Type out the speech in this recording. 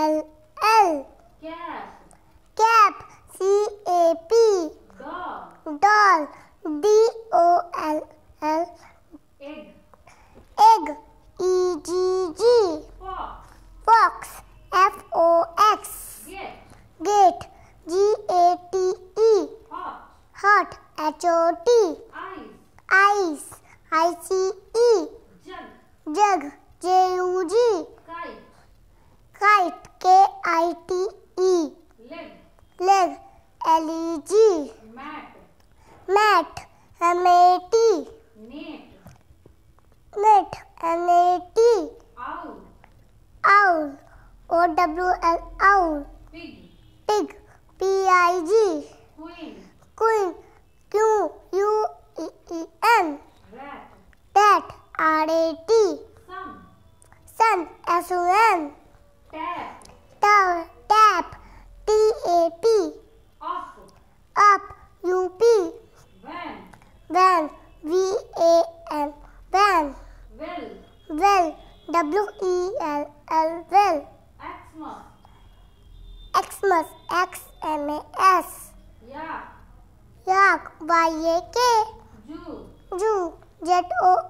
L L. Cap. Cap. C A P. Doll. Doll. D O L L. Egg. Egg. E G G. Fox. Fox. F O X. Gate. Gate. G A T E. Hot. Hot. H O T. Ice. Ice. I C E. Jug. Jug. J U G. I T E. Leg, leg. L E G. Mat, mat. M A T. Net, net. N A T. Owl, owl. O W L. Owl. Pig, pig. P I G. Queen, queen. Q U E E N. Rat, tat R A T. Sun, sun. S U N tap, tap tap T A P up, up U P van, van V A N van well, well W E L L well Xmas, Xmas X M A S. Yak, yak Y A K. Jew, Jew Z O